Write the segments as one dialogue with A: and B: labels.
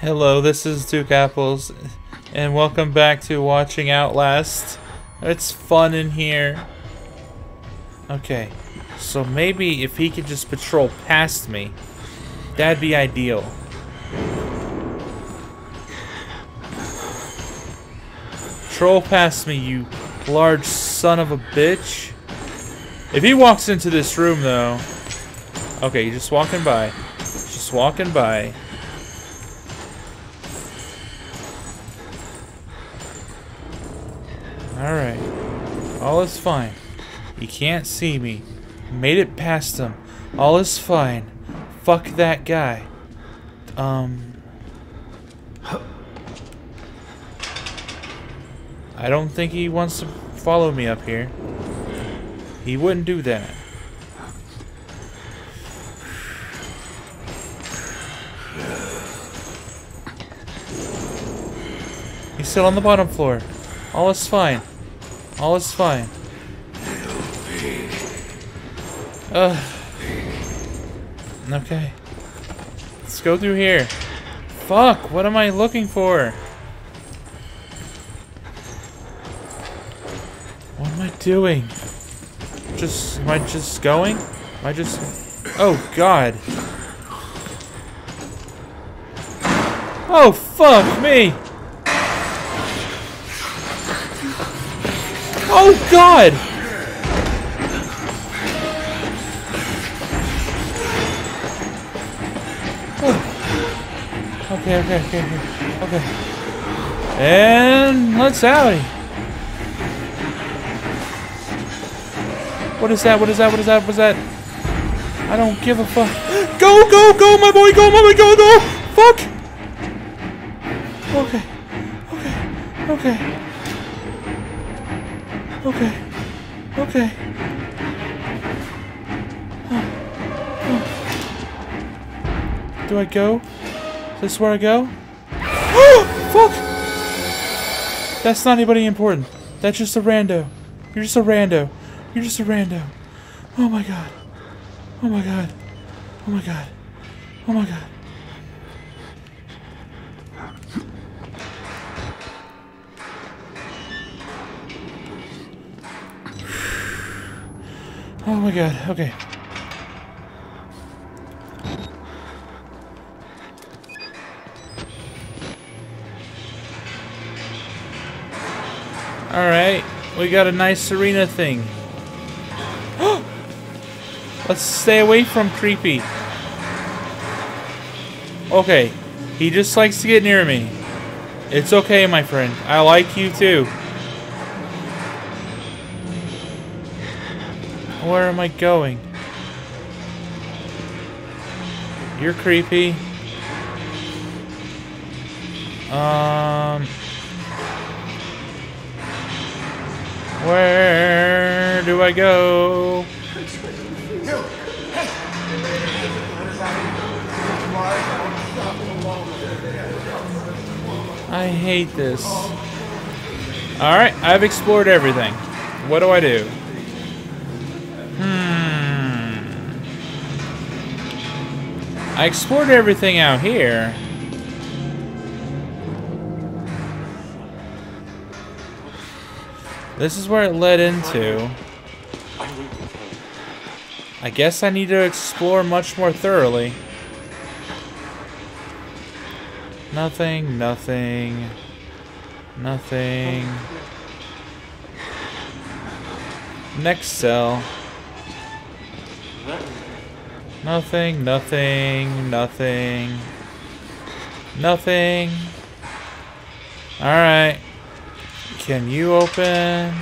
A: Hello, this is Duke Apples, and welcome back to watching Outlast. It's fun in here. Okay, so maybe if he could just patrol past me, that'd be ideal. Patrol past me, you large son of a bitch. If he walks into this room, though... Okay, he's just walking by. Just walking by. Alright. All is fine. He can't see me. Made it past him. All is fine. Fuck that guy. Um... I don't think he wants to follow me up here. He wouldn't do that. He's still on the bottom floor. All is fine. All is fine. Ugh. Okay. Let's go through here. Fuck, what am I looking for? What am I doing? Just, am I just going? Am I just... Oh, God. Oh, fuck me! Oh, God! Oh. Okay, okay, okay, okay. Okay. And let's out. What is that? What is that? What is that? What is that? I don't give a fuck. Go, go, go, my boy, go, my boy, go, go! Fuck! Okay. Okay. Okay. Okay. Okay. Do I go? Is this where I go? Oh, fuck! That's not anybody important. That's just a rando. You're just a rando. You're just a rando. Oh my god. Oh my god. Oh my god. Oh my god. Oh my god. Okay. Alright. We got a nice Serena thing. Let's stay away from creepy. Okay. He just likes to get near me. It's okay, my friend. I like you too. Where am I going? You're creepy. Um... Where do I go? I hate this. Alright, I've explored everything. What do I do? I explored everything out here. This is where it led into. I guess I need to explore much more thoroughly. Nothing, nothing, nothing. Next cell. Nothing, nothing, nothing. Nothing. Alright. Can you open?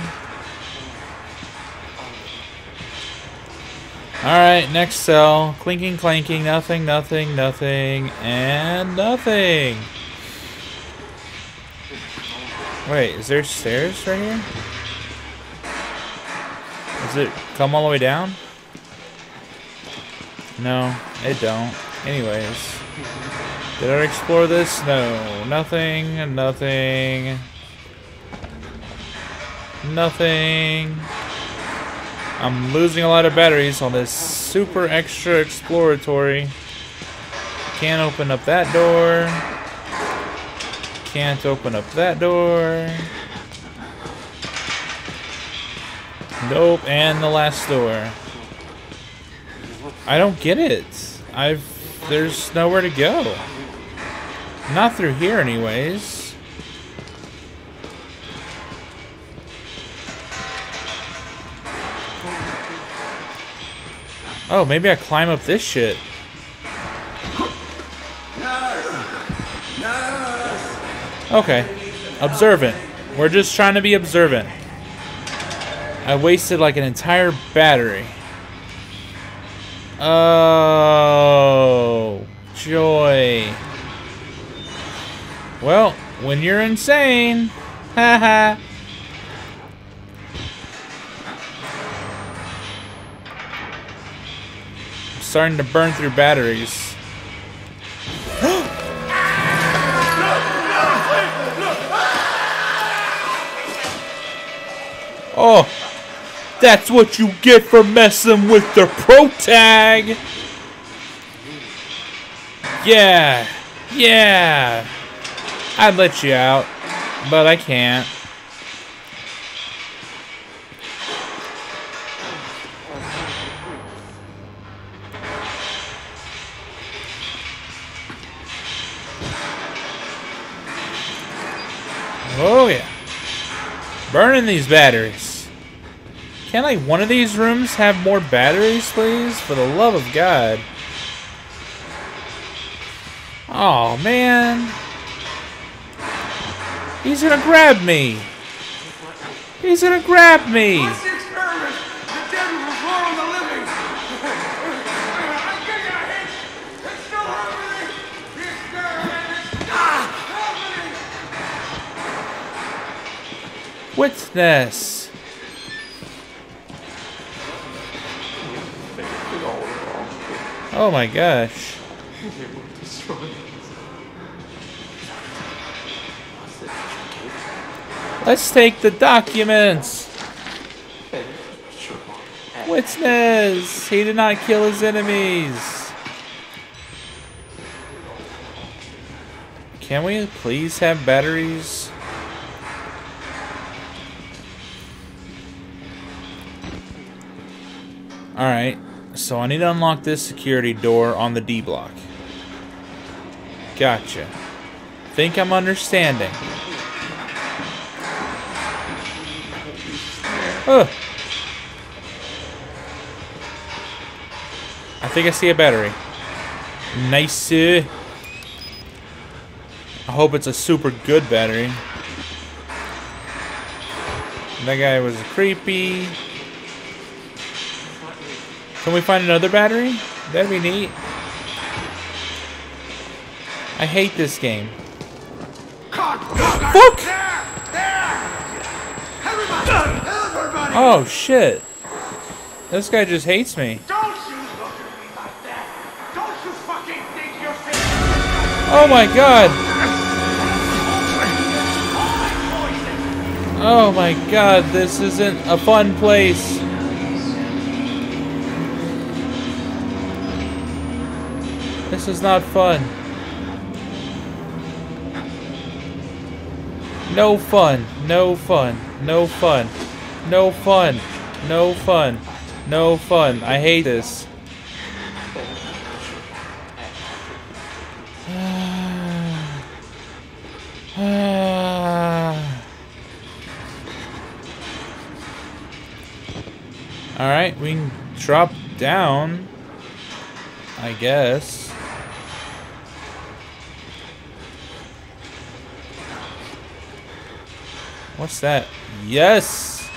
A: Alright, next cell. Clinking, clanking, nothing, nothing, nothing, and nothing. Wait, is there stairs right here? Does it come all the way down? No, it don't. Anyways. Did I explore this? No. Nothing, nothing. Nothing. I'm losing a lot of batteries on this super extra exploratory. Can't open up that door. Can't open up that door. Nope, and the last door. I don't get it. I've... There's nowhere to go. Not through here, anyways. Oh, maybe I climb up this shit. Okay. Observant. We're just trying to be observant. I wasted like an entire battery. Oh, joy. Well, when you're insane, haha. starting to burn through batteries. oh, that's what you get for messing with the protag. Yeah, yeah. I'd let you out, but I can't. Oh yeah. Burning these batteries. Can like one of these rooms have more batteries, please? For the love of God. Oh man. He's gonna grab me. He's gonna grab me.
B: What's
A: Oh my gosh. Let's take the documents. Witness. He did not kill his enemies. Can we please have batteries? Alright, so I need to unlock this security door on the D block. Gotcha. Think I'm understanding. Oh. I think I see a battery. Nice. uh, I hope it's a super good battery. That guy was creepy. Can we find another battery? That'd be neat. I hate this game. Fuck! Oh shit. This guy just hates me. Oh my god. Oh my god, this isn't a fun place. Is not fun. No fun. No fun. No fun. No fun. No fun. No fun. I hate this. Alright, we can drop down. I guess. What's that? Yes!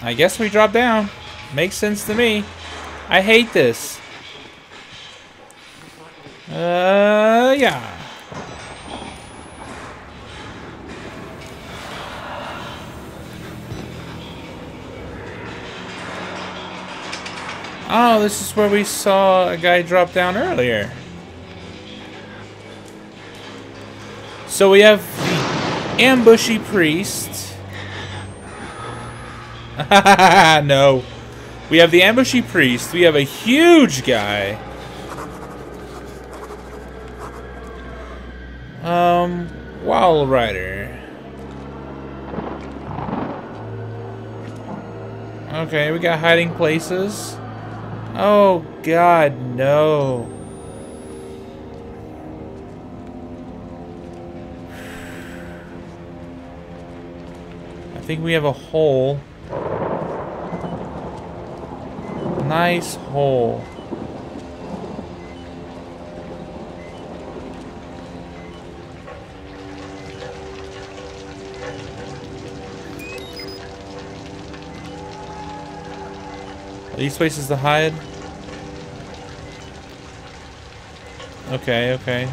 A: I guess we drop down. Makes sense to me. I hate this. Uh, yeah. Oh, this is where we saw a guy drop down earlier. So we have the ambushy priest. no. We have the ambushy priest. We have a huge guy. Um, Walrider. Okay, we got hiding places. Oh, God, no. Think we have a hole. Nice hole. Are these places to hide? Okay, okay.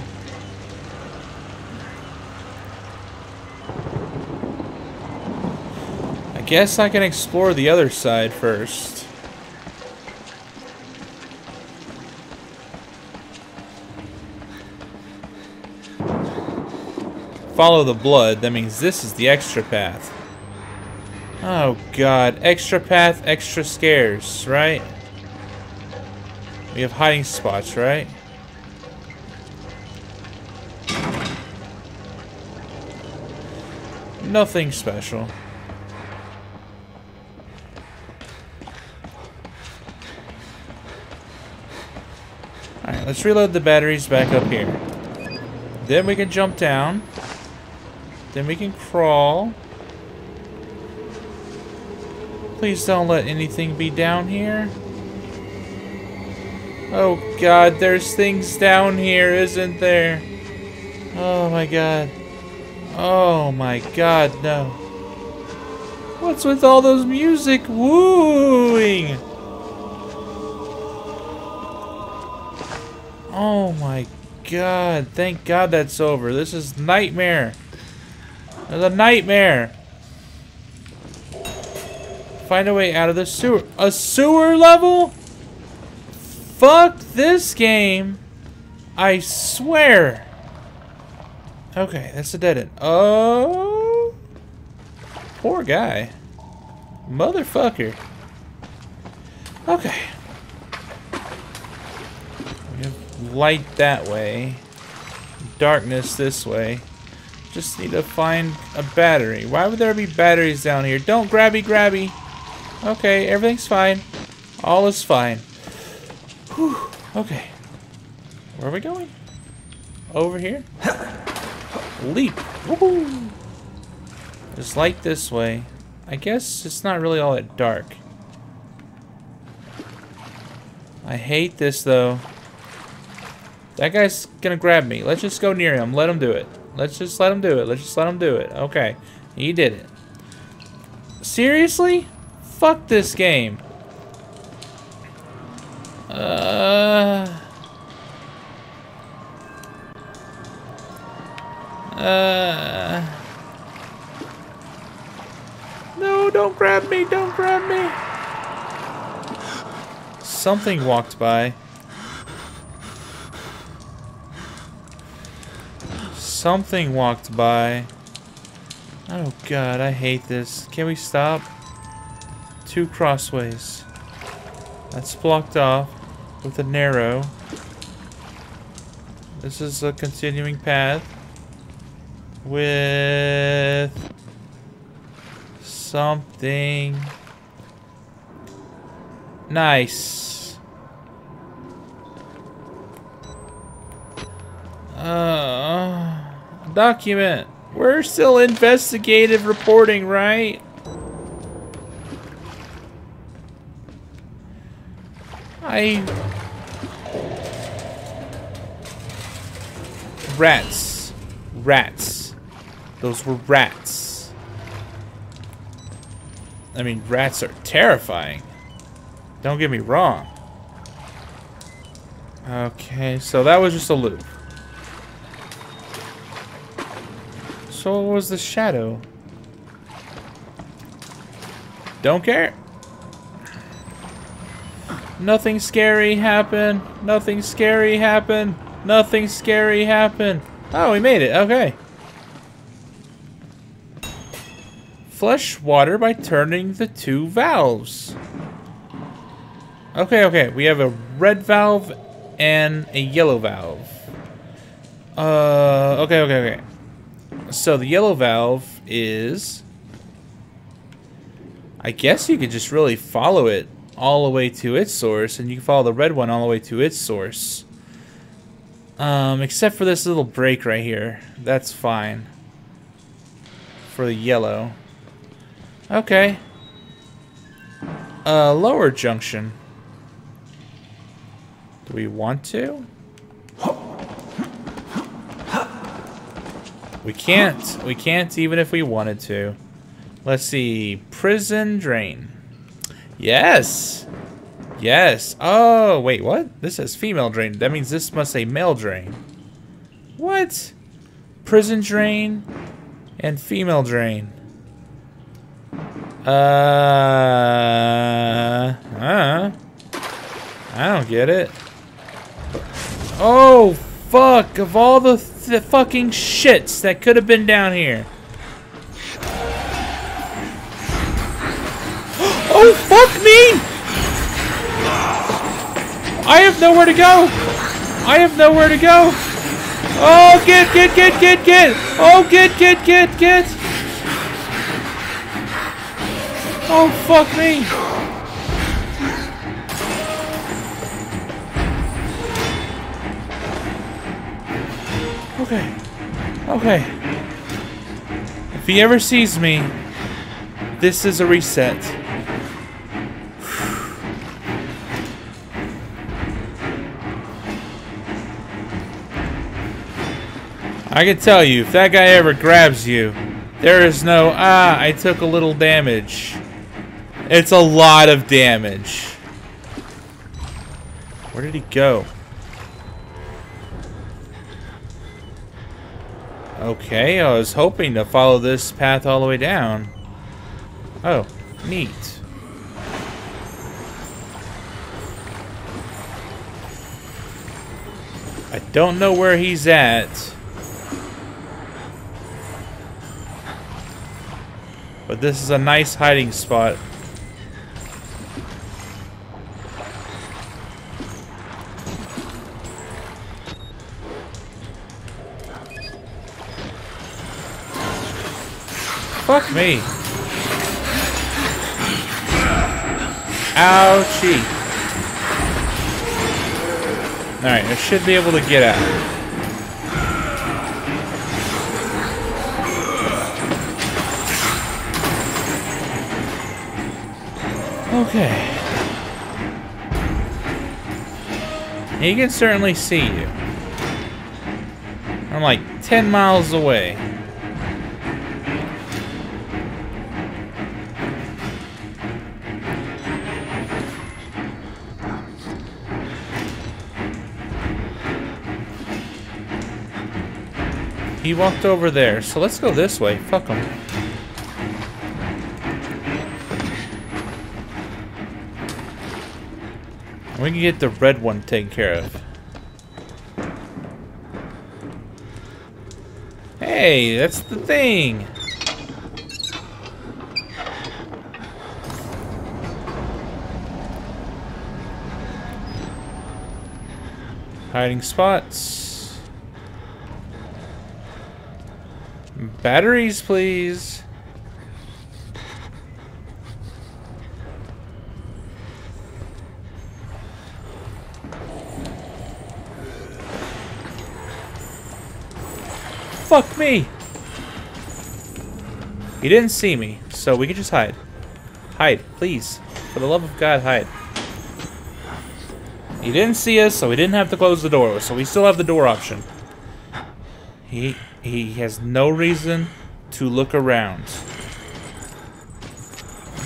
A: Guess I can explore the other side first. Follow the blood, that means this is the extra path. Oh god, extra path, extra scares, right? We have hiding spots, right? Nothing special. Let's reload the batteries back up here. Then we can jump down. Then we can crawl. Please don't let anything be down here. Oh god, there's things down here, isn't there? Oh my god. Oh my god, no. What's with all those music wooing? Oh my god. Thank god that's over. This is nightmare. There's a nightmare. Find a way out of the sewer. A sewer level? Fuck this game. I swear. Okay, that's a dead end. Oh. Poor guy. Motherfucker. Okay. We have light that way. Darkness this way. Just need to find a battery. Why would there be batteries down here? Don't grabby grabby. Okay, everything's fine. All is fine. Whew. Okay. Where are we going? Over here? Leap. Woohoo! There's light this way. I guess it's not really all that dark. I hate this though. That guy's gonna grab me. Let's just go near him. Let him do it. Let's just let him do it. Let's just let him do it. Okay. He did it. Seriously? Fuck this game. Uh... Uh... No, don't grab me, don't grab me. Something walked by. Something walked by. Oh god, I hate this. Can we stop? Two crossways. That's blocked off with a narrow. This is a continuing path with something nice. Uh, document. We're still investigative reporting, right? I... Rats. Rats. Those were rats. I mean, rats are terrifying. Don't get me wrong. Okay, so that was just a loop. So was the shadow? Don't care. Nothing scary happened. Nothing scary happened. Nothing scary happened. Oh, we made it. Okay. Flush water by turning the two valves. Okay, okay. We have a red valve and a yellow valve. Uh, okay, okay, okay. So the yellow valve is... I guess you could just really follow it all the way to its source, and you can follow the red one all the way to its source. Um, except for this little break right here. That's fine. For the yellow. Okay. Uh, lower junction. Do we want to? We can't. We can't even if we wanted to. Let's see. Prison drain. Yes. Yes. Oh, wait, what? This says female drain. That means this must say male drain. What? Prison drain and female drain. Uh, uh, I don't get it. Oh, fuck. Of all the, th fucking shits that could have been down here. Oh, fuck me! I have nowhere to go! I have nowhere to go! Oh, get, get, get, get, get! Oh, get, get, get, get! Oh, fuck me! Okay. If he ever sees me, this is a reset. I can tell you, if that guy ever grabs you, there is no, ah, I took a little damage. It's a lot of damage. Where did he go? Okay, I was hoping to follow this path all the way down. Oh, neat. I don't know where he's at. But this is a nice hiding spot. Fuck me. Ouchie. Alright, I should be able to get out. Okay. He can certainly see you. I'm like 10 miles away. He walked over there, so let's go this way. Fuck him. We can get the red one taken care of. Hey, that's the thing. Hiding spots. Batteries, please. Fuck me! He didn't see me, so we can just hide. Hide, please. For the love of God, hide. He didn't see us, so we didn't have to close the door, so we still have the door option. He he has no reason to look around.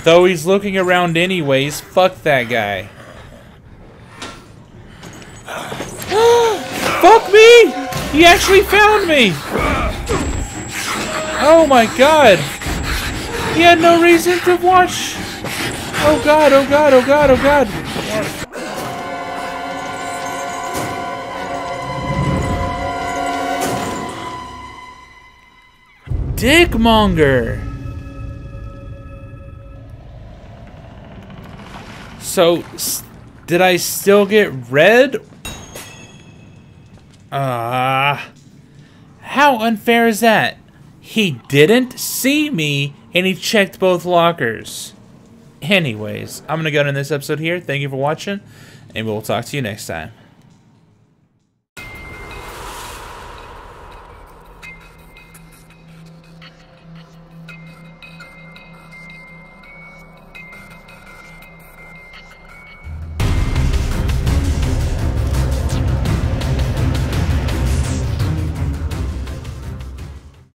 A: Though he's looking around anyways, fuck that guy. fuck me! He actually found me! Oh my god! He had no reason to watch! Oh god, oh god, oh god, oh god! Dickmonger! So, did I still get red Ah. Uh, How unfair is that? He didn't see me, and he checked both lockers. Anyways, I'm going to go to this episode here. Thank you for watching, and we'll talk to you next time.